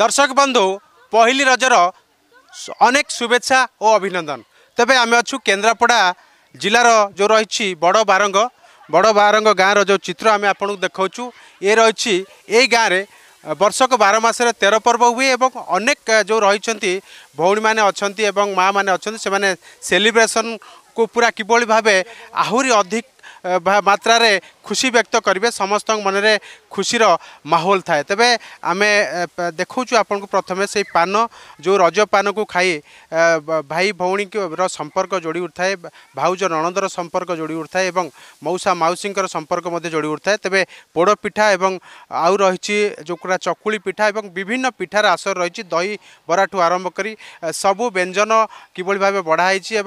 ଦର୍ଶକ ବନ୍ଧୁ ପହିଲି ରଜର ଅନେକ ଶୁଭେଚ୍ଛା ଓ ଅଭିନନ୍ଦନ ତେବେ ଆମେ ଅଛୁ କେନ୍ଦ୍ରାପଡ଼ା ଜିଲ୍ଲାର ଯେଉଁ ରହିଛି ବଡ଼ ବାରଙ୍ଗ ବଡ଼ ବାରଙ୍ଗ ଗାଁର ଯେଉଁ ଚିତ୍ର ଆମେ ଆପଣଙ୍କୁ ଦେଖାଉଛୁ ଏ ରହିଛି ଏଇ ଗାଁରେ ବର୍ଷକ ବାର ମାସରେ ତେର ପର୍ବ ହୁଏ ଏବଂ ଅନେକ ଯେଉଁ ରହିଛନ୍ତି ଭଉଣୀମାନେ ଅଛନ୍ତି ଏବଂ ମାଆମାନେ ଅଛନ୍ତି ସେମାନେ ସେଲିବ୍ରେସନ୍କୁ ପୁରା କିଭଳି ଭାବେ ଆହୁରି ଅଧିକ ମାତ୍ରାରେ ଖୁସି ବ୍ୟକ୍ତ କରିବେ ସମସ୍ତଙ୍କ ମନରେ खुसी माहौल थाए तेबे देखाउँ आप्रथमे पान जो रज को पानको खाए भाइ भौ सम्पर्क जोडि उठिता भाउज नणन्दर सम्पर्क जोडि उठिताउसा संपर्क सम्पर्क जोडि उठुए तेबे पोड पिठा एउटा जोडा चकुली पिठा विभिन्न पिठार आसर रहेछ दही बरा ठु आरम्भकरी सबै व्यञ्जन किभली भावे बढाहे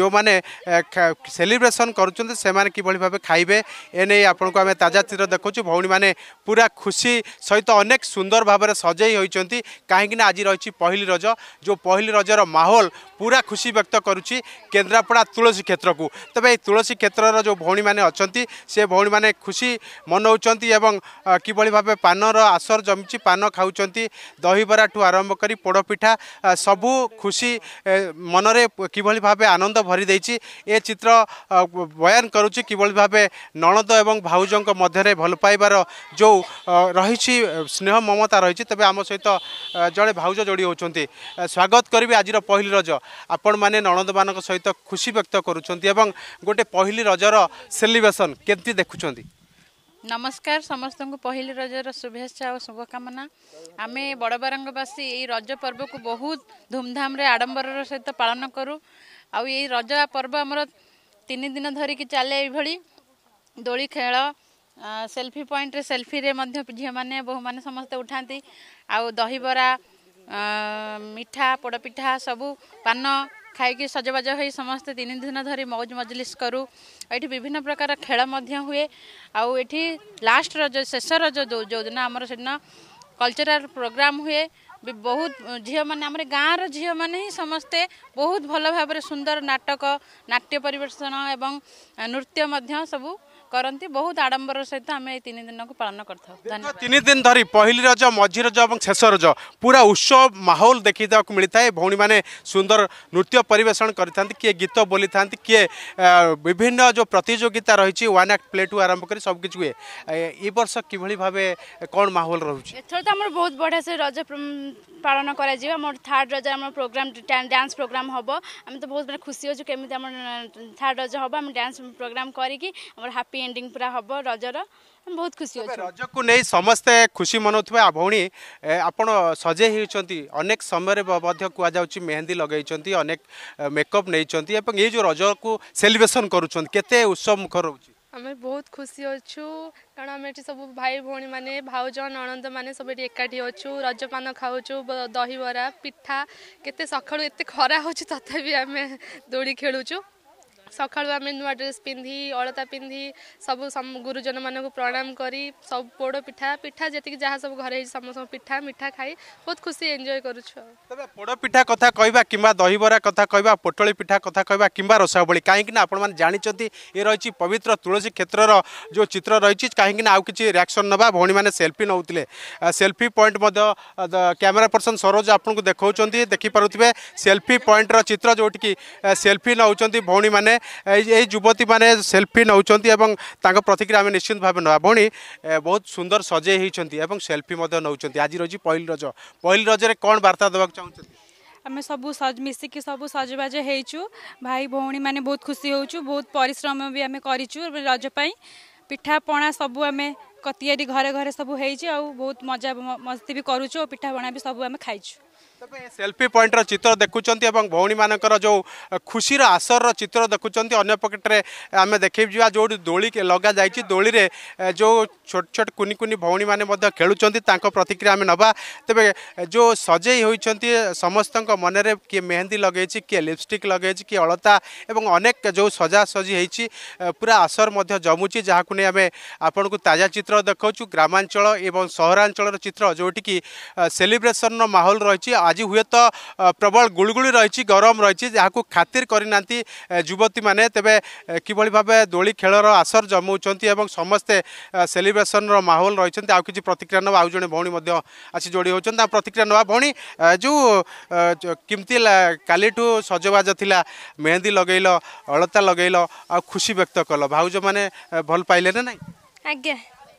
जोब्रेसन गर्ुन्छभे खाइ एनै आपणको ताजा चित्र ती देखुछु भउने पूरा खुशी सहित अनेक सुंदर भाव में सजाई होती कहीं आज रही पहली रज जो पहली रजर माहौल पूरा खुशी व्यक्त करुच्ची केन्द्रापड़ा तुसी क्षेत्र को तेब तुसी क्षेत्र जो भौणी मैंने अच्छा से भौणी मैंने खुशी मनाऊंट कि भाव पानर आसर जमी पान खाऊँ दहबरा ठू आरंभ कर पोड़पिठा सबू खुशी मनरे कि भाव आनंद भरीदे ए चित्र बयान करुच्ची कि भाव नणद और भाउज मध्य भल पाइबार ଯେଉଁ ରହିଛି ସ୍ନେହ ମମତା ରହିଛି ତେବେ ଆମ ସହିତ ଜଣେ ଭାଉଜ ଯୋଡ଼ି ହେଉଛନ୍ତି ସ୍ୱାଗତ କରିବି ଆଜିର ପହିଲି ରଜ ଆପଣମାନେ ନଣନ୍ଦମାନଙ୍କ ସହିତ ଖୁସି ବ୍ୟକ୍ତ କରୁଛନ୍ତି ଏବଂ ଗୋଟେ ପହିଲି ରଜର ସେଲିବ୍ରେସନ୍ କେମିତି ଦେଖୁଛନ୍ତି ନମସ୍କାର ସମସ୍ତଙ୍କୁ ପହିଲି ରଜର ଶୁଭେଚ୍ଛା ଓ ଶୁଭକାମନା ଆମେ ବଡ଼ବାରଙ୍ଗବାସୀ ଏଇ ରଜ ପର୍ବକୁ ବହୁତ ଧୁମ୍ଧାମ୍ରେ ଆଡ଼ମ୍ବରର ସହିତ ପାଳନ କରୁ ଆଉ ଏଇ ରଜ ପର୍ବ ଆମର ତିନି ଦିନ ଧରିକି ଚାଲେ ଏଇଭଳି ଦୋଳି ଖେଳ ସେଲ୍ଫି ପଏଣ୍ଟରେ ସେଲ୍ଫିରେ ମଧ୍ୟ ଝିଅମାନେ ବୋହୂମାନେ ସମସ୍ତେ ଉଠାନ୍ତି ଆଉ ଦହିବରା ମିଠା ପୋଡ଼ପିଠା ସବୁ ପାନ ଖାଇକି ସଜବାଜ ହୋଇ ସମସ୍ତେ ତିନି ଦିନ ଧରି ମଉଜ ମଜଲିସ୍ କରୁ ଏଠି ବିଭିନ୍ନ ପ୍ରକାର ଖେଳ ମଧ୍ୟ ହୁଏ ଆଉ ଏଠି ଲାଷ୍ଟ ରଜ ଶେଷ ରଜ ଯେଉଁ ଯେଉଁଦିନ ଆମର ସେଦିନ କଲଚରାଲ୍ ପ୍ରୋଗ୍ରାମ୍ ହୁଏ ବହୁତ ଝିଅମାନେ ଆମର ଗାଁର ଝିଅମାନେ ହିଁ ସମସ୍ତେ ବହୁତ ଭଲ ଭାବରେ ସୁନ୍ଦର ନାଟକ ନାଟ୍ୟ ପରିବେଷଣ ଏବଂ ନୃତ୍ୟ ମଧ୍ୟ ସବୁ କରନ୍ତି ବହୁତ ଆଡ଼ମ୍ବର ସହିତ ଆମେ ଏଇ ତିନି ଦିନକୁ ପାଳନ କରିଥାଉ ଧନ୍ୟବାଦ ତିନି ଦିନ ଧରି ପହିଲି ରଜ ମଝି ରଜ ଏବଂ ଶେଷ ରଜ ପୁରା ଉତ୍ସବ ମାହୋଲ ଦେଖିଦେବାକୁ ମିଳିଥାଏ ଭଉଣୀମାନେ ସୁନ୍ଦର ନୃତ୍ୟ ପରିବେଷଣ କରିଥାନ୍ତି କିଏ ଗୀତ ବୋଲିଥାନ୍ତି କିଏ ବିଭିନ୍ନ ଯେଉଁ ପ୍ରତିଯୋଗିତା ରହିଛି ୱାନ୍ ଆକ୍ଟ ପ୍ଲେଠୁ ଆରମ୍ଭ କରି ସବୁକିଛି ହୁଏ ଏ ବର୍ଷ କିଭଳି ଭାବେ କ'ଣ ମାହୋଲ ରହୁଛି ଏଥର ତ ଆମର ବହୁତ ବଢ଼ିଆ ସେ ରଜ ପାଳନ କରାଯିବ ଆମର ଥାର୍ଡ଼ ରଜ ଆମର ପ୍ରୋଗ୍ରାମ୍ ଡ୍ୟାନ୍ସ ପ୍ରୋଗ୍ରାମ୍ ହେବ ଆମେ ତ ବହୁତ ମାନେ ଖୁସି ଅଛୁ କେମିତି ଆମର ଥାର୍ଡ଼ ରଜ ହେବ ଆମେ ଡ୍ୟାନ୍ସ ପ୍ରୋଗ୍ରାମ୍ କରିକି ଆମର ହାପି ହାପି ଏଣ୍ଡିଂ ପୁରା ହବ ରଜର ବହୁତ ଖୁସି ଅଛି ରଜକୁ ନେଇ ସମସ୍ତେ ଖୁସି ମନାଉଥିବା ଭଉଣୀ ଆପଣ ସଜେଇ ହେଉଛନ୍ତି ଅନେକ ସମୟରେ ମଧ୍ୟ କୁହାଯାଉଛି ମେହେନ୍ଦି ଲଗାଇଛନ୍ତି ଅନେକ ମେକଅପ୍ ନେଇଛନ୍ତି ଏବଂ ଏଇ ଯେଉଁ ରଜକୁ ସେଲିବ୍ରେସନ୍ କରୁଛନ୍ତି କେତେ ଉତ୍ସବ ମୁଖ ରହୁଛି ଆମେ ବହୁତ ଖୁସି ଅଛୁ କାରଣ ଆମେ ଏଠି ସବୁ ଭାଇ ଭଉଣୀ ମାନେ ଭାଉଜ ନଣନ୍ଦ ମାନେ ସବୁ ଏଠି ଏକାଠି ଅଛୁ ରଜପାନ ଖାଉଛୁ ଦହିବରା ପିଠା କେତେ ସକାଳୁ ଏତେ ଖରା ହେଉଛି ତଥାପି ଆମେ ଦୋଳି ଖେଳୁଛୁ ସକାଳୁ ଆମେ ନୂଆ ଡ୍ରେସ୍ ପିନ୍ଧି ଅଳତା ପିନ୍ଧି ସବୁ ଗୁରୁଜନମାନଙ୍କୁ ପ୍ରଣାମ କରି ସବୁ ପୋଡ଼ ପିଠା ପିଠା ଯେତିକି ଯାହା ସବୁ ଘରେ ହେଇଛି ସମସ୍ତଙ୍କୁ ପିଠା ମିଠା ଖାଇ ବହୁତ ଖୁସି ଏନ୍ଜୟ କରୁଛୁ ଆଉ ତେବେ ପୋଡ଼ ପିଠା କଥା କହିବା କିମ୍ବା ଦହିବରା କଥା କହିବା ପୋଟଳି ପିଠା କଥା କହିବା କିମ୍ବା ରସାବଳି କାହିଁକିନା ଆପଣମାନେ ଜାଣିଛନ୍ତି ଏ ରହିଛି ପବିତ୍ର ତୁଳସୀ କ୍ଷେତ୍ରର ଯେଉଁ ଚିତ୍ର ରହିଛି କାହିଁକିନା ଆଉ କିଛି ରିଆକ୍ସନ୍ ନେବା ଭଉଣୀମାନେ ସେଲ୍ଫି ନେଉଥିଲେ ସେଲ୍ଫି ପଏଣ୍ଟ ମଧ୍ୟ କ୍ୟାମେରା ପର୍ସନ ସରୋଜ ଆପଣଙ୍କୁ ଦେଖାଉଛନ୍ତି ଦେଖିପାରୁଥିବେ ସେଲ୍ଫି ପଏଣ୍ଟର ଚିତ୍ର ଯେଉଁଠିକି ସେଲ୍ଫି ନେଉଛନ୍ତି ଭଉଣୀମାନେ युवती मैंने सेल्फी नौचे प्रतिक्रिया निश्चित भाव ना भी बहुत सुंदर सजे होती सेल्फी नौ आज रही पहल रज पहल रजरे बार्ता देवा चाहते आम सब मिसिक सब सजबाज हो भाई भौणी मैंने बहुत खुशी होश्रम भी आम कर रजपाई पिठापणा सब आम कतियारी घरे घरे सब हो बहुत मजा मस्ती भी करुचु पिठापणा भी सब आम खाई सेल्फी पॉइंट चित्र देखुं भौणी मानक जो खुशी आसर चित्र देखुं अने पकटे आम देखी जा जो दोली के लगा जा दोली रे जो छोट छोट कुनि कुनि भौणी मैंने खेलुंक प्रतिक्रिया आम नवा तेब जो सजे होती समस्त मनरे किए मेहंदी लगे किए लिपस्टिक लगे किए अलता और अनेक जो सजा सजी हो पूरा आसर जमुची जहाँ को नहीं आम आपण को ताजा चित्र চিত্র দেখাচ্ছু গ্রামাঞ্চল এবং সহরাঞ্চলর চিত্র যেটিকি সেলিব্রেসনর মাহল রয়েছে আজি হুয়েত প্রবল গুড়গুড়ি রয়েছে গরম রয়েছে যা খাতির করে না যুবতী মানে তেমন কিভাবে ভাবে দোলি খেলর আসর জমাউছেন এবং সমস্তে সেলিব্রেসনর মাহল রয়েছেন আউ কিছু প্রতিক্রিয়া নেওয়া আউ জন ভৌণী আসি যোড়ি হচ্ছেন তা প্রতিক্রিয়া নেওয়া ভৌণী যে কমিটি কালিঠু সজবাজ লা মেহেন্দি লগাইল অলতা লগাইল আ খুশি ব্যক্ত কল ভাউজ মানে ভাল পাইলে না নাই আজ্ঞা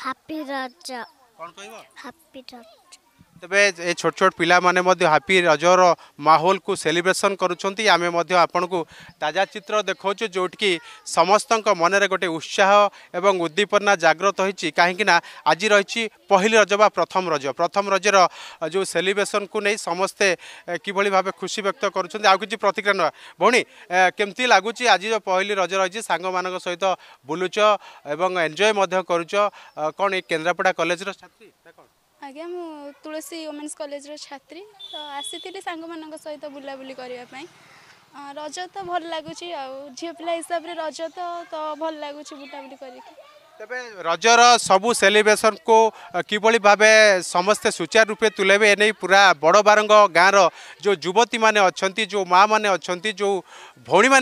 ହାପି ରଜ କ'ଣ କହିବ ହାପି ରଜ তবে এই ছোট ছোট পিলামানে মধ্যে হাপি রজর মাহোল কু সেলিব্রেসন করছেন আমি মধ্যে আপনার তাজা চিত্র দেখাচ্ছু যেটি সমস্ত মনে গোটে উৎসাহ এবং উদ্দীপনা জাগ্রত হয়েছি কিনা আজ রয়েছে পহিল রজ বা প্রথম রজ প্রথম রজর যে সেলিব্রেসন কু নেই সমস্তে কিভাবে ভাবে খুশি ব্যক্ত করছেন আউ কিছু প্রতিক্রিয়া নয় ভৌণী কেমতি লাগুচি আজ যে পহিলি রজ রয়েছে সাংগ মান সহ বুলুচ এবং এনজয় করুছ কেন্দ্রাপড়া কলেজের ছাত্রী কোণ ଆଜ୍ଞା ମୁଁ ତୁଳସୀ ଓମେନ୍ସ କଲେଜର ଛାତ୍ରୀ ତ ଆସିଥିଲି ସାଙ୍ଗମାନଙ୍କ ସହିତ ବୁଲାବୁଲି କରିବା ପାଇଁ ରଜ ତ ଭଲ ଲାଗୁଛି ଆଉ ଝିଅ ପିଲା ହିସାବରେ ରଜ ତ ଭଲ ଲାଗୁଛି ବୁଲାବୁଲି କରିକି तबे रजर र सब को के भए समस्तै सुचारु रूपे तुलै एने पूरा बडबारङ्ग गाँ र जो युवती म अहिले जो माने अहिले जो भउी म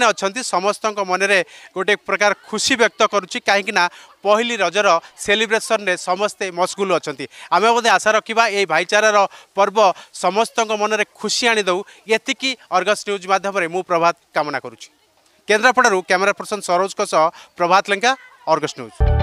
मनरे गोटे प्रकार खुशी व्यक्त गरु काँ पहि रजर सेलिब्रेसन समस्ते मसगुल अनि आमे आशा रकि ए भाइचार पर्व समस्त खुशी खुसी आनिद यतिकि अर्गस्ट न्युज माध्यमले मु प्रभात कामना केन्द्रापडारु क्यमेरा पर्सन सरोजको प्रभात लंका अर्गस्ट न्यूज